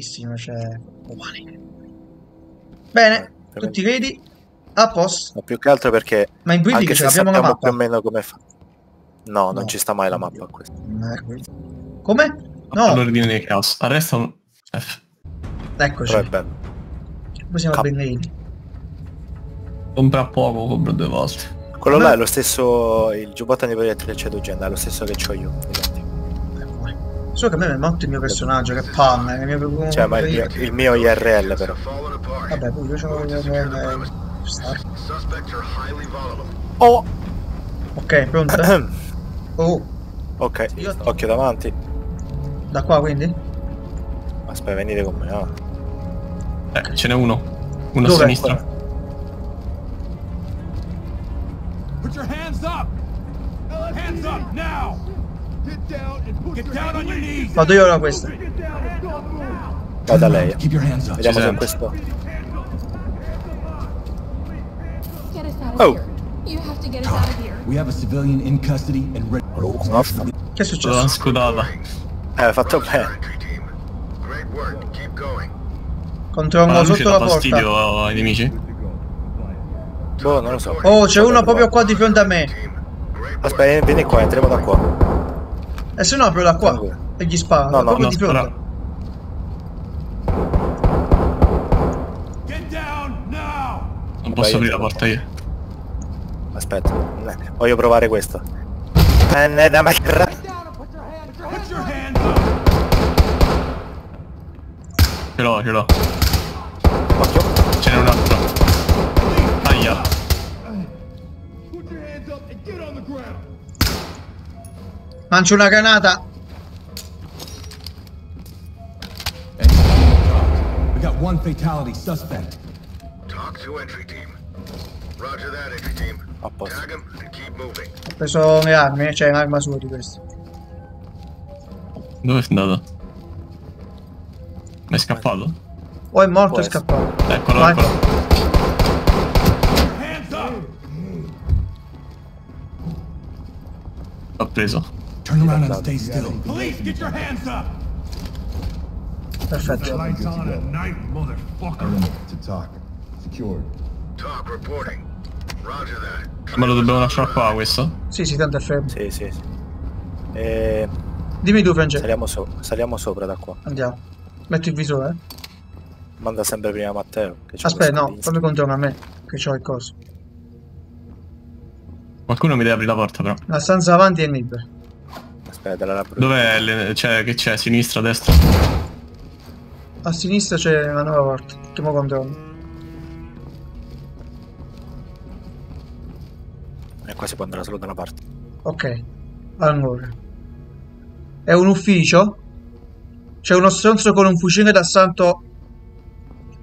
malissimo, cioè... uguale. Bene, Eh, tutti ready? A posto. Ma più che altro perché Ma in Breeding anche ce l'abbiamo la mappa. più o meno come fa. No, non No. ci sta mai la mappa questa. Merda. Come? No, All'ordine dei caos. Arresta un F. eccoci. Però è bello. Poi siamo Cap- ben ready. Compra poco, compra due volte. Quello Ma- là è lo stesso. Il giubbotto di proiettile c'è Dugenda, è lo stesso che ho io. identico. Eh. Solo che a me mi è morto il mio personaggio, che panna, che mi avevo... Cioè, ma il mio, il mio IRL però. Vabbè, poi io c'ho il... Oh! Ok, pronto? Oh, ok, Io- occhio davanti. da qua quindi? Aspetta, venite con me. ah. Eh, ce n'è uno. Uno Dove? a sinistra. Put your hands up! Hands up now! Vado io ora questa. Vai da lei. Vediamo se sente. questo. Oh. a. Che è successo? scudata. Eh, hai fatto bene. Controllo la sotto la porta. fastidio ai nemici? Boh, non lo so. Oh, c'è uno proprio qua di fronte a me. Aspetta, vieni qua, entriamo da qua. E se no apro da qua. E gli spara. No, no, proprio no, di fronte. Get down now! Non posso aprire la porta io. Aspetta, eh, voglio provare questo. Eh! Ce l'ho, ce l'ho. Occhio. Ce n'è un altro. Aia. Lancio una granata. We got one fatality suspect. Talk to entry team. Roger that, entry team. Tag him and keep moving. Ho preso le armi, c'è un'arma sua di questo. Dove è andato? Ma è scappato? O è morto e è scappato. Eccolo, Vai. eccolo. Hands up! L'ho preso. Turn around and stay still. Police, get your hands up! Perfetto. Lights on at night, motherfucker. to talk. Secured. Talk reporting. Roger that. Ma lo dobbiamo lasciare qua questo? Sì, sì, tanto è fermo. Sì, sì, sì. E... Dimmi tu, Francesco. Saliamo, so- saliamo sopra da qua. Andiamo. Metti il visore, eh. Manda sempre prima Matteo. Aspetta, no, fammi controllo a me, che ho il coso. Qualcuno mi deve aprire la porta però. La stanza avanti è libera. Aspetta, la. Dov'è? le- Cioè, che c'è? Sinistra, destra? A sinistra c'è una nuova porta, che mo controllo. E qua si può andare solo da una parte. Ok. Allora. È un ufficio. C'è uno stronzo con un fucile d'assalto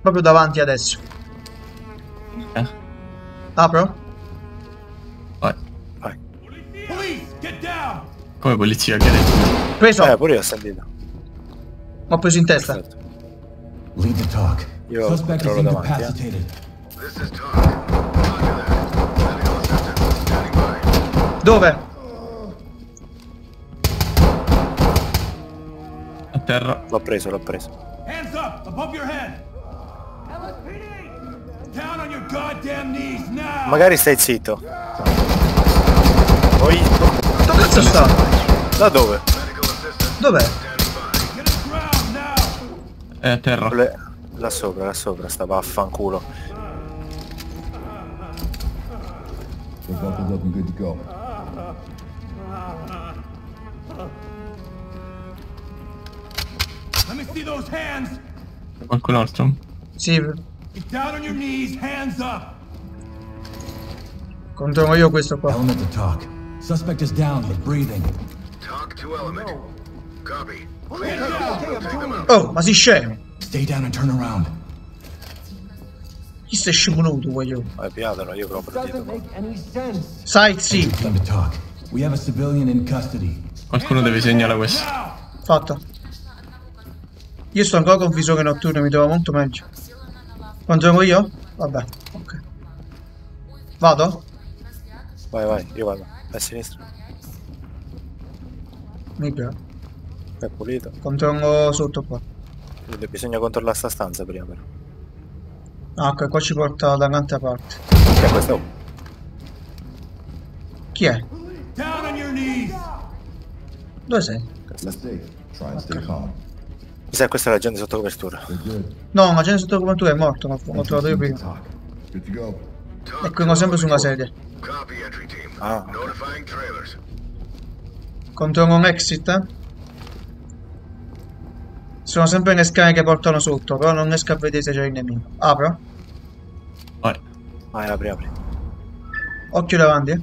proprio davanti adesso. Eh, Apro? Come polizia che hai detto? Preso! Eh, pure io ho sentito. Ho preso in testa. Perfetto. Lead the talk. Io controllo davanti, eh. Dove? A terra. L'ho preso, l'ho preso. Hands up, above your head! Down on your goddamn knees now! Magari stai zitto. Poi... Dove cazzo sta? Da dove? Dov'è? È a terra. Le- Là sopra, là sopra, stava a fanculo. We're buckled up and good to go. Let me see those hands! Qualcun altro? Sì, Get down on your knees, hands up! controllo io questo qua. Element. Suspect is down, but breathing. Oh, ma si scemo! Stay down and turn around. Chi stai scemunuto, voglio? Ma piatelo, io proprio dietro. Sai, sì. Team to talk. We have a civilian in custody. Qualcuno deve segnare questo. Fatto. Io sto ancora con visore notturno, mi trovo molto meglio. Controllo io? Vabbè, ok. Vado? Vai, vai, io vado. A sinistra. Mi piace. È pulito. Controllo sotto qua. Quindi bisogna controllare sta stanza prima però. Ah, ok, qua ci porta da un'altra parte. È questo? Chi è? Down on your knees! Dove sei? Calm. Mi sa che questa è la gente sotto copertura. No, ma ce ne sotto copertura è morto, ma l'ho trovato io prima. E qui sempre su una sedia. Copy entry team. Ah, ok. Controllo un exit. Sono sempre le scale che portano sotto, però non riesco a vedere se c'è il nemico. Apro. Vai. Vai, apri, apri. Occhio davanti.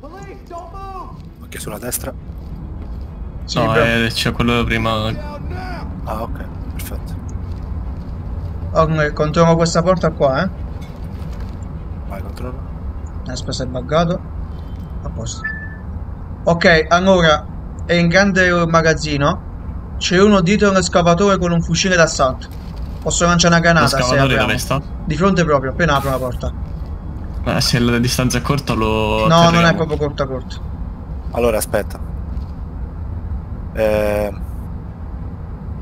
Police, don't move! Occhio sulla destra. Sì, no, eh, c'è quello prima. Ah, ok, perfetto. Ok, controllo questa porta qua, eh. Vai, controllo. Aspetta, si è buggato. A posto. Ok, allora, è in grande magazzino. C'è uno dietro l'escavatore con un fucile d'assalto. Posso lanciare una granata se apriamo. dove sta? Di fronte proprio, appena apro la porta. Eh, se la distanza è corta lo. No, non è proprio corta corta. Allora, aspetta. Eh,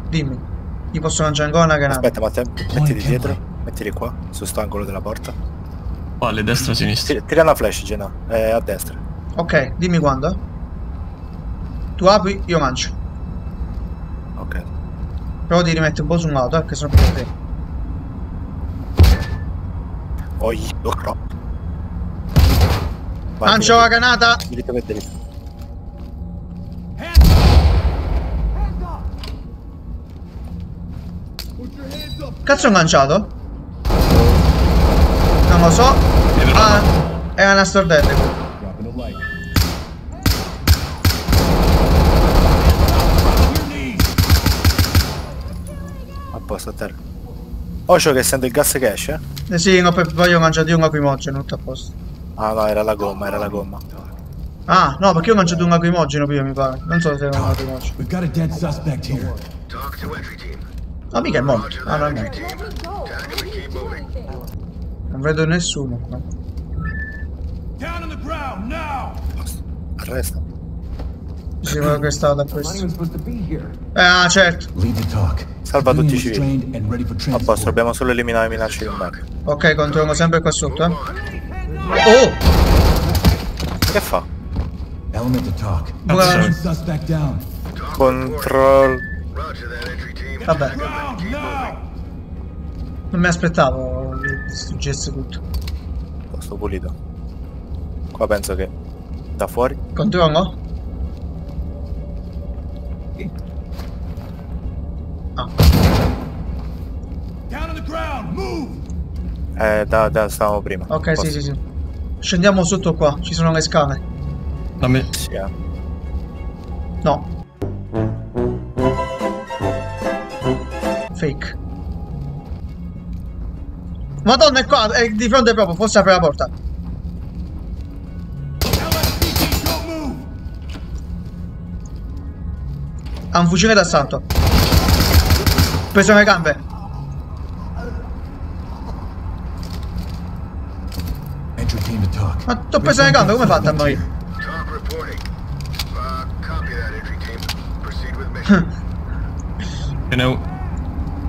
Dimmi. Gli posso lanciare ancora una granata. aspetta, Matteo, mettili dietro. Mettili qua, su sto angolo della porta. Quale, destra o sinistra? Tira, tira una flash, Gena. Eh, a destra. Ok, dimmi quando. Tu apri, io lancio. Ok. Però ti rimetti un po' su un lato, eh, che sono per te. Io, no. Vai, Lancio la granata! Up! Cazzo ho lanciato? Non lo so. Ah, è una stordelle. Dropping a light. On your knees! A posto, a terra. Occhio che sento il gas che esce. Eh sì, no, per poi ho lanciato io un lacrimogeno, tutto a posto. Ah no, era la gomma, era la gomma. Ah, no, perché io ho lanciato un lacrimogeno prima, mi pare. Non so se era un lacrimogeno. We've got a dead suspect here. Talk to entry team. Ah, mica è morto. Ah, no, no. Non vedo nessuno qua. Down on the ground, now! Arresta. Sembra che stava da questo. Eh, ah, certo. Salva tutti i civili. A posto, dobbiamo solo eliminare le minacce di un bug. Ok, controllo sempre qua sotto, eh. Oh! Che fa? Element to talk. Buona- Control. Vabbè, non mi aspettavo che distruggesse tutto. Posto pulito. Qua penso che da fuori. Controllo? Eh, da, da stavamo prima. ok, sì, Posto. sì, sì. Scendiamo sotto qua, ci sono le scale. Dammi. Sì, eh. No. Fake. Madonna, è qua, è di fronte proprio, forse apre la porta. Ha un fucile d'assalto. Preso le gambe. Entry team to talk. Ma t'ho preso le gambe, come hai fatto a morire? Uh, copy that, entry team. Proceed with mission. Ce n'è un...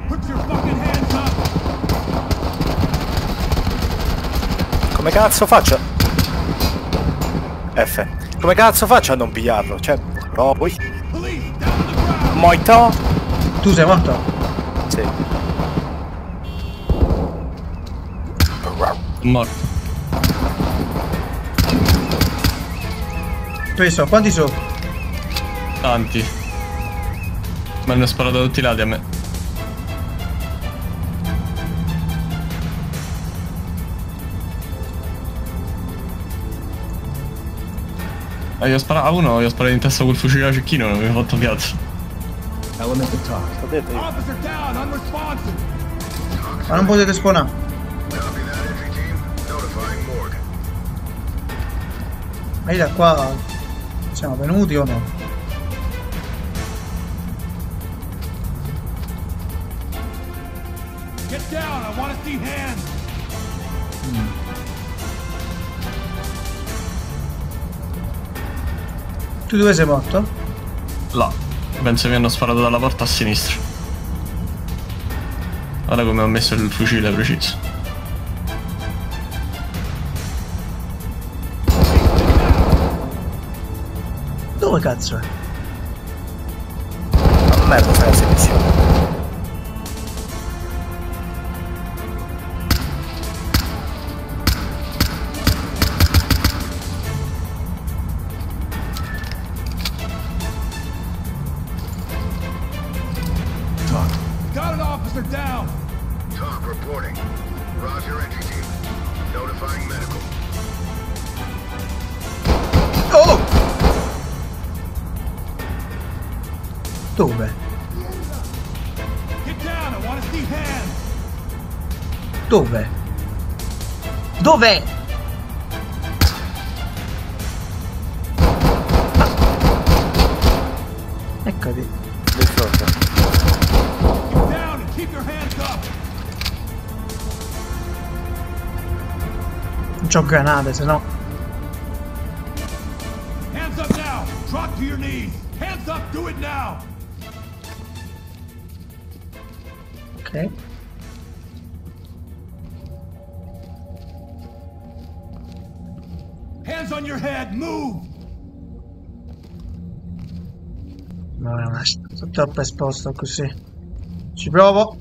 Put your fucking hands up! Come cazzo faccio? F. Come cazzo faccio a non pigliarlo? Cioè, no, poi. Moito? Tu sei morto? Sì. morto. Preso, quanti sono? Tanti. Mi hanno sparato da tutti i lati a me. Ah, io sparato a uno, gli ho sparato in testa col fucile a cecchino, non mi ha fatto piazza. Element! Ma non potete spawnare. Ma io da qua siamo venuti o no? Get down, I want to see hands! Tu dove sei morto? Là. Penso mi hanno sparato dalla porta a sinistra. Guarda come ho messo il fucile preciso. Dove cazzo è? Ma merda, sta and keep your hands up. Non c'ho granate, se no. Hands up now. Drop to your knees. Hands up. Do it now. Ok. Hands on your head. Move. Ma ma sono troppo esposto così. Ci provo.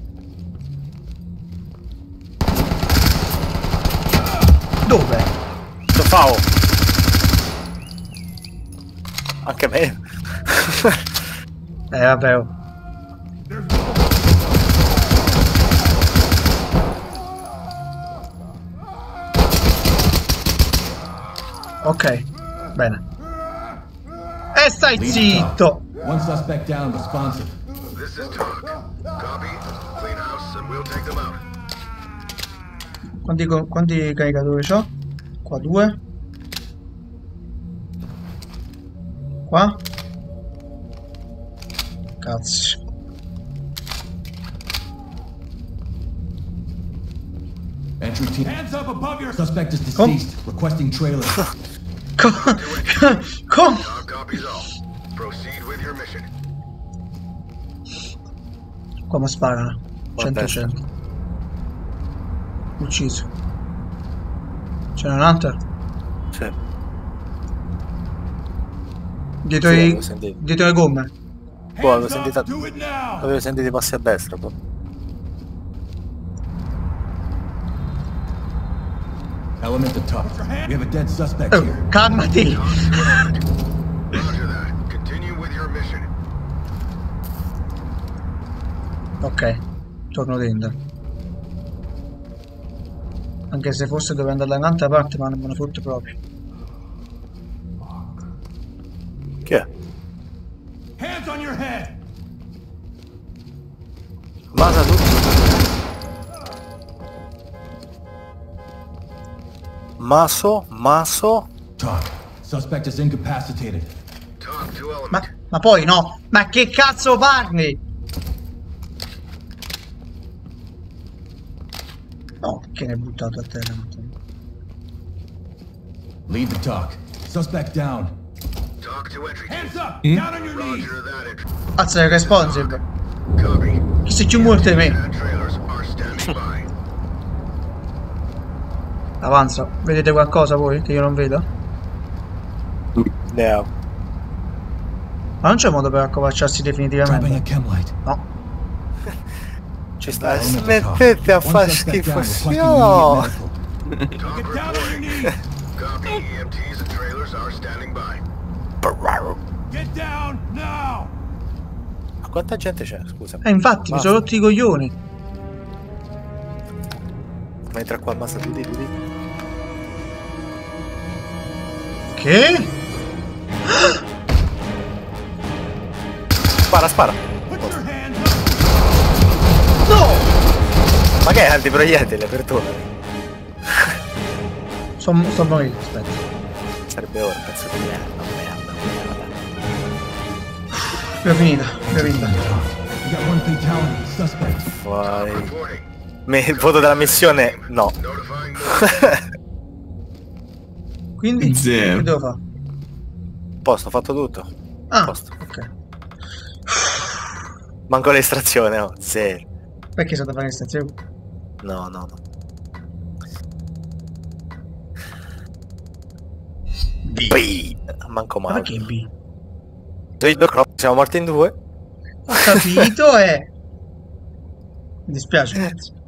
Dove? Sto fao. Anche me. Eh vabbè. Ok, bene. E stai zitto! One suspect down, responsive. This is Talk. Copy. Clean house and we'll take them out. Quanti, quanti caricatori ho? Qua due. Qua. Cazzo. Entry team. Hands up above your. Suspect is deceased. Requesting trailer. Co- Com- Talk copies all. Proceed with your mission. Qua mi sparano. Qua a 100 destra. 100. Ucciso. C'è un hunter? Sì. Dietro, Sì, dietro le gomme. Boh, avevo sentito, avevo sentito i passi a destra. boh. Element to talk. We have a dead suspect Oh, here. calmati. Roger that. Continue with your mission. Ok, torno dentro. Anche se fosse dove andare da un'altra parte, ma non me ne fotte proprio. Chi è? Maso, Maso. Talk. Suspect is incapacitated. Talk to element. Ma, ma poi no, ma che cazzo parli? No, che ne hai buttato a terra? Lead the talk. Suspect down. Talk to entry. Hands up. Down on your knees. Azza responsive. Copy. Chi si più muore di me? Avanza. Vedete qualcosa voi che io non vedo? No. Ma non c'è modo per accovacciarsi definitivamente? No. Ci sta. Smettete a down, schifo. No. now. Ma quanta gente c'è? Scusa. Eh, infatti, mi Basta. sono rotti i coglioni. Mentre qua ammazza tutti, tutti. Che? Spara, spara. Put your hands up. No! Ma che è antiproiettile per tu? Sono sto morendo, aspetta. Sarebbe ora, pezzo di merda, merda, merda. Fatality. Suspect. Vai. Reporting. Me- Il voto della missione, no. Quindi? Zero. Che devo fare? Posto, ho fatto tutto. Ah, Posto. ok. Manco l'estrazione, oh. Zero. Perché sono da fare l'estensione? No, no, no. B. Manco Ma male. perché in B? Due siamo morti in due. Ho capito e... Mi dispiace. Oh,